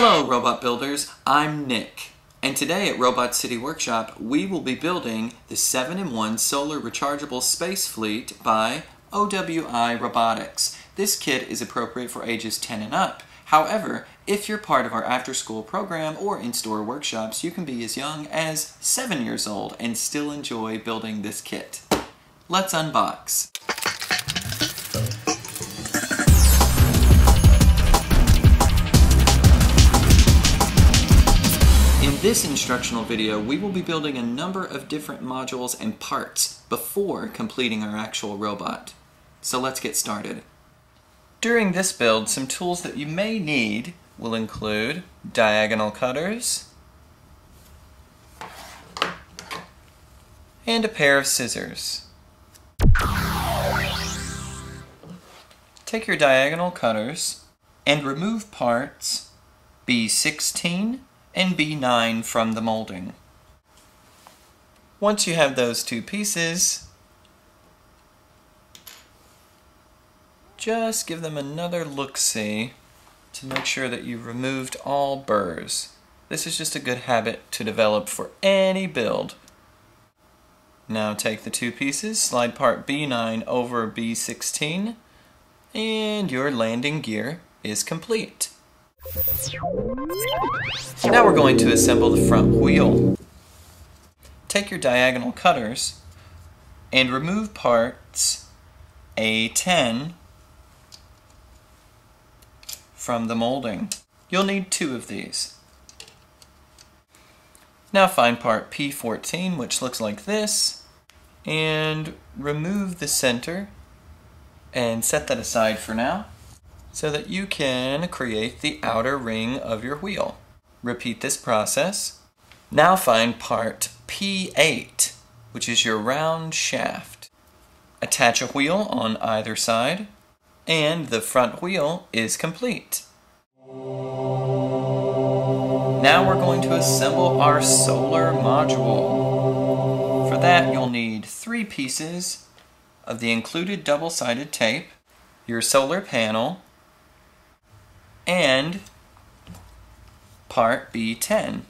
Hello Robot Builders, I'm Nick. And today at Robot City Workshop, we will be building the 7-in-1 Solar Rechargeable Space Fleet by OWI Robotics. This kit is appropriate for ages 10 and up. However, if you're part of our after-school program or in-store workshops, you can be as young as 7 years old and still enjoy building this kit. Let's unbox. In this instructional video, we will be building a number of different modules and parts before completing our actual robot. So let's get started. During this build, some tools that you may need will include diagonal cutters and a pair of scissors. Take your diagonal cutters and remove parts B16 and B9 from the molding. Once you have those two pieces, just give them another look-see to make sure that you've removed all burrs. This is just a good habit to develop for any build. Now take the two pieces, slide part B9 over B16, and your landing gear is complete. Now we're going to assemble the front wheel. Take your diagonal cutters and remove parts A10 from the molding. You'll need two of these. Now find part P14, which looks like this, and remove the center and set that aside for now so that you can create the outer ring of your wheel. Repeat this process. Now find part P8, which is your round shaft. Attach a wheel on either side, and the front wheel is complete. Now we're going to assemble our solar module. For that, you'll need three pieces of the included double-sided tape, your solar panel, and part B10.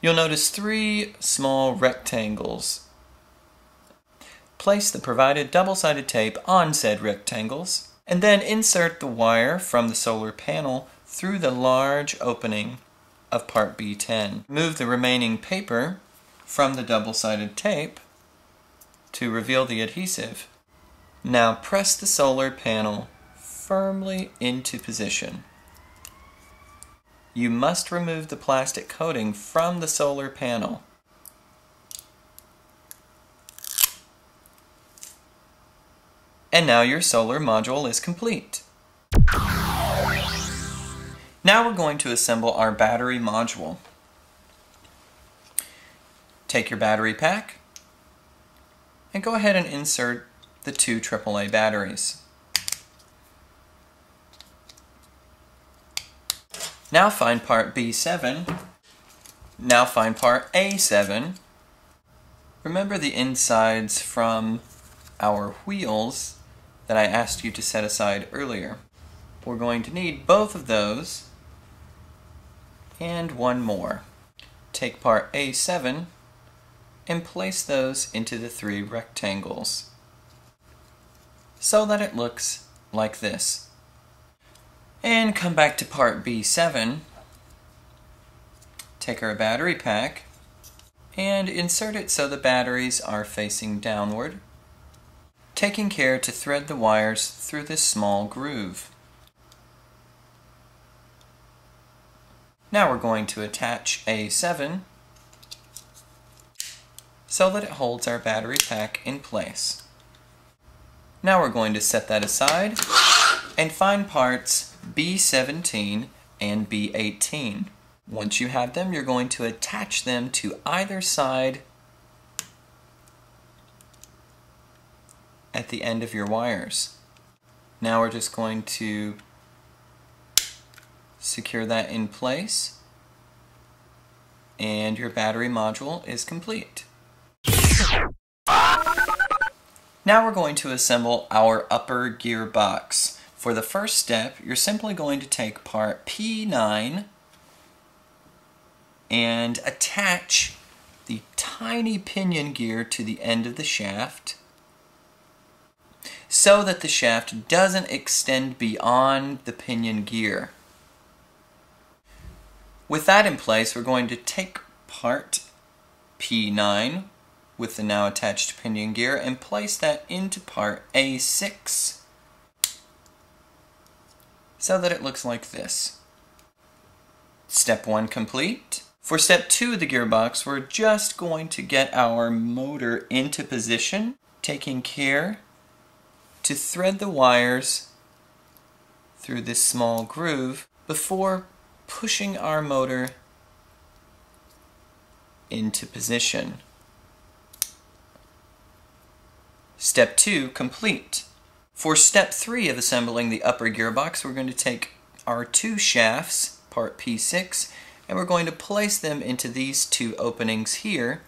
You'll notice three small rectangles. Place the provided double-sided tape on said rectangles, and then insert the wire from the solar panel through the large opening of part B10. Move the remaining paper from the double-sided tape to reveal the adhesive. Now press the solar panel firmly into position. You must remove the plastic coating from the solar panel. And now your solar module is complete. Now we're going to assemble our battery module. Take your battery pack and go ahead and insert the two AAA batteries. Now find part B7. Now find part A7. Remember the insides from our wheels that I asked you to set aside earlier. We're going to need both of those and one more. Take part A7 and place those into the three rectangles so that it looks like this. And come back to part B7. Take our battery pack and insert it so the batteries are facing downward, taking care to thread the wires through this small groove. Now we're going to attach A7 so that it holds our battery pack in place. Now we're going to set that aside and find parts B17 and B18. Once you have them, you're going to attach them to either side at the end of your wires. Now we're just going to secure that in place and your battery module is complete. Now we're going to assemble our upper gearbox. For the first step, you're simply going to take part P9 and attach the tiny pinion gear to the end of the shaft so that the shaft doesn't extend beyond the pinion gear. With that in place, we're going to take part P9 with the now attached pinion gear and place that into part A6 so that it looks like this. Step 1 complete. For step 2 of the gearbox, we're just going to get our motor into position, taking care to thread the wires through this small groove before pushing our motor into position. Step 2 complete. For step 3 of assembling the upper gearbox, we're going to take our two shafts, part P6, and we're going to place them into these two openings here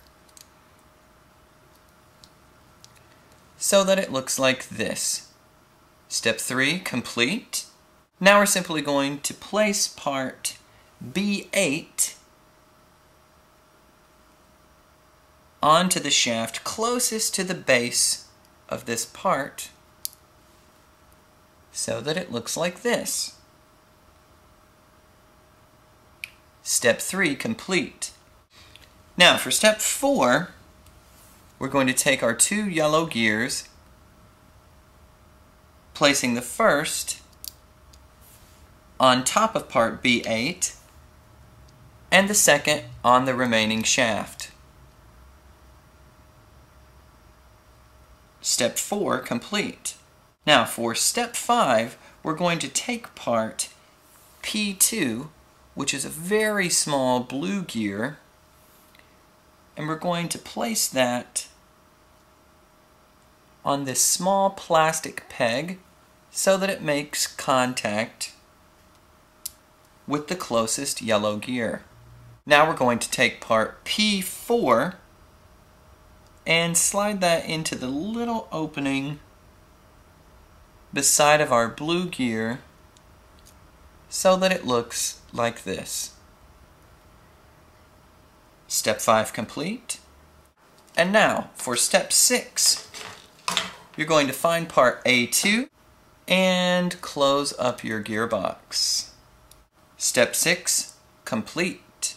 so that it looks like this. Step 3 complete. Now we're simply going to place part B8 onto the shaft closest to the base of this part so that it looks like this. Step 3 complete. Now for step 4, we're going to take our two yellow gears, placing the first on top of part B8 and the second on the remaining shaft. Step 4 complete. Now for step 5, we're going to take part P2, which is a very small blue gear, and we're going to place that on this small plastic peg so that it makes contact with the closest yellow gear. Now we're going to take part P4 and slide that into the little opening beside of our blue gear so that it looks like this. Step 5 complete. And now for step 6. You're going to find part A2 and close up your gearbox. Step 6 complete.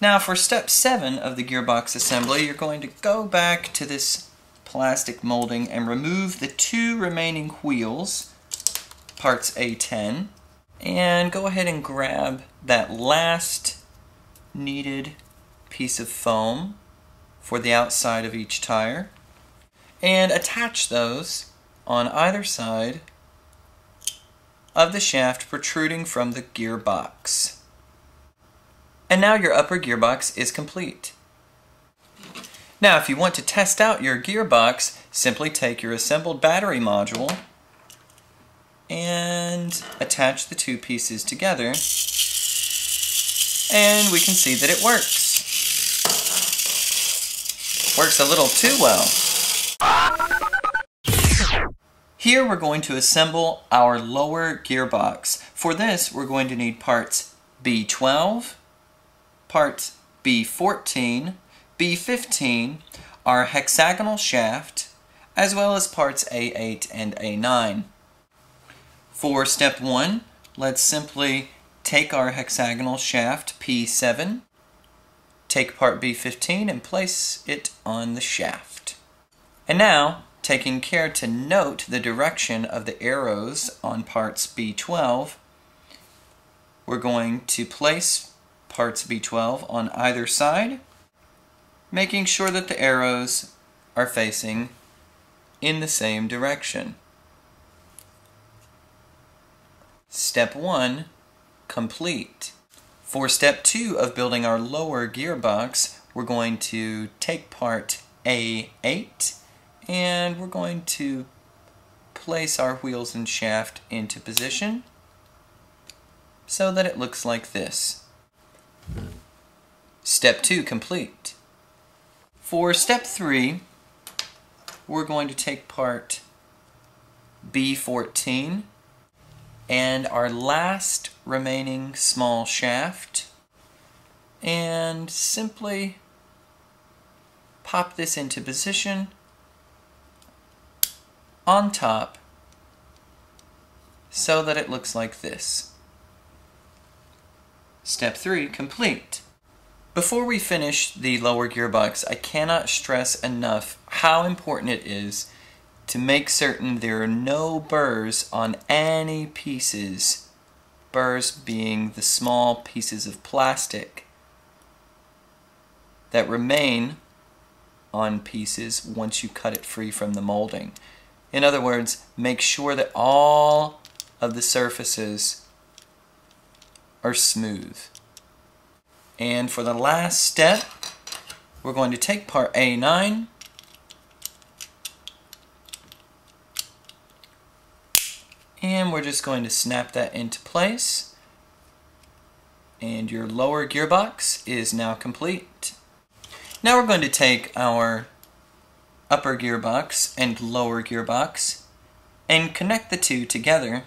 Now for step 7 of the gearbox assembly, you're going to go back to this plastic molding and remove the two remaining wheels, parts A10, and go ahead and grab that last needed piece of foam for the outside of each tire and attach those on either side of the shaft protruding from the gearbox. And now your upper gearbox is complete. Now, if you want to test out your gearbox, simply take your assembled battery module and attach the two pieces together and we can see that it works. Works a little too well. Here we're going to assemble our lower gearbox. For this, we're going to need parts B12, parts B14, B15 are hexagonal shaft, as well as parts A8 and A9. For step 1, let's simply take our hexagonal shaft P7, take part B15 and place it on the shaft. And now, taking care to note the direction of the arrows on parts B12, we're going to place parts B12 on either side making sure that the arrows are facing in the same direction. Step 1, complete. For step 2 of building our lower gearbox, we're going to take part A8 and we're going to place our wheels and shaft into position so that it looks like this. Step 2 complete. For step three, we're going to take part B14 and our last remaining small shaft and simply pop this into position on top so that it looks like this. Step 3 complete. Before we finish the lower gearbox, I cannot stress enough how important it is to make certain there are no burrs on any pieces, burrs being the small pieces of plastic that remain on pieces once you cut it free from the molding. In other words, make sure that all of the surfaces are smooth. And for the last step, we're going to take part A9 and we're just going to snap that into place. And your lower gearbox is now complete. Now we're going to take our upper gearbox and lower gearbox and connect the two together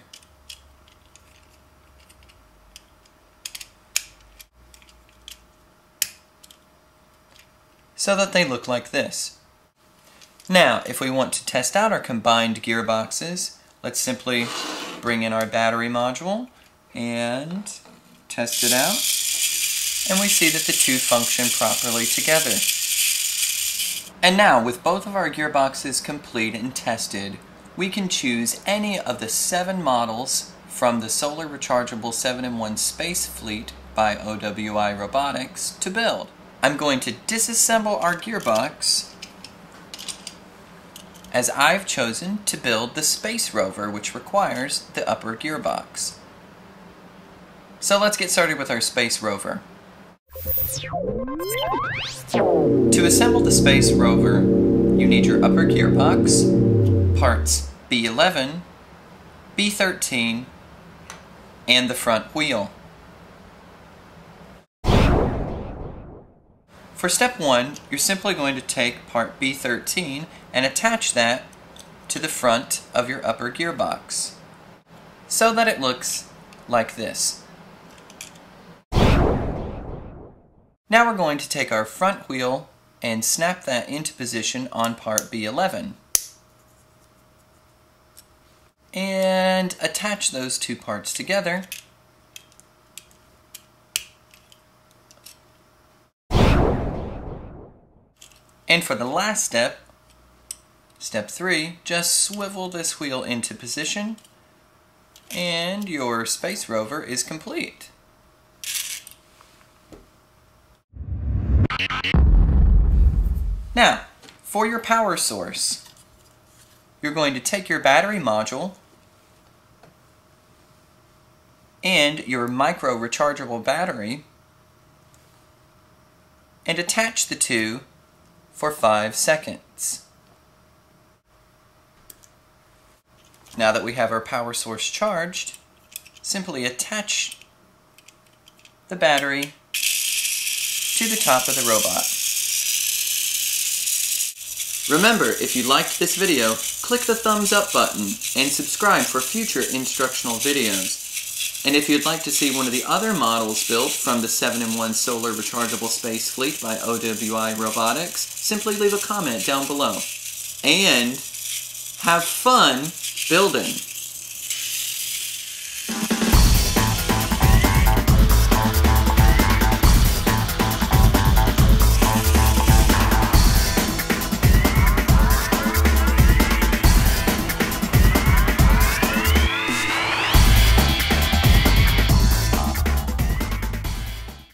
so that they look like this. Now, if we want to test out our combined gearboxes, let's simply bring in our battery module and test it out. And we see that the two function properly together. And now, with both of our gearboxes complete and tested, we can choose any of the seven models from the Solar Rechargeable 7-in-1 Space Fleet by OWI Robotics to build. I'm going to disassemble our gearbox as I've chosen to build the Space Rover which requires the upper gearbox. So let's get started with our Space Rover. To assemble the Space Rover, you need your upper gearbox, parts B11, B13, and the front wheel. For step one, you're simply going to take part B13 and attach that to the front of your upper gearbox so that it looks like this. Now we're going to take our front wheel and snap that into position on part B11 and attach those two parts together And for the last step, step three, just swivel this wheel into position and your space rover is complete. Now, for your power source, you're going to take your battery module and your micro rechargeable battery and attach the two for 5 seconds. Now that we have our power source charged, simply attach the battery to the top of the robot. Remember, if you liked this video, click the thumbs up button and subscribe for future instructional videos. And if you'd like to see one of the other models built from the 7-in-1 Solar Rechargeable Space Fleet by OWI Robotics, simply leave a comment down below. And have fun building!